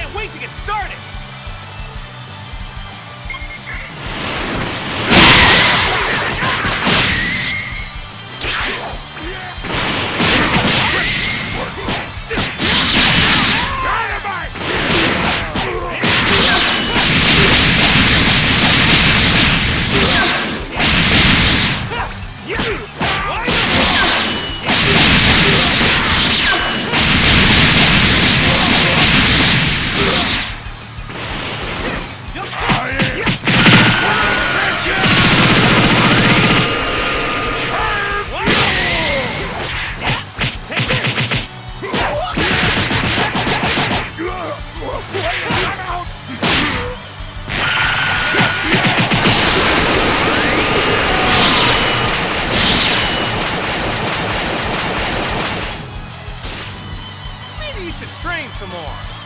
can't wait to get started! You should train some more.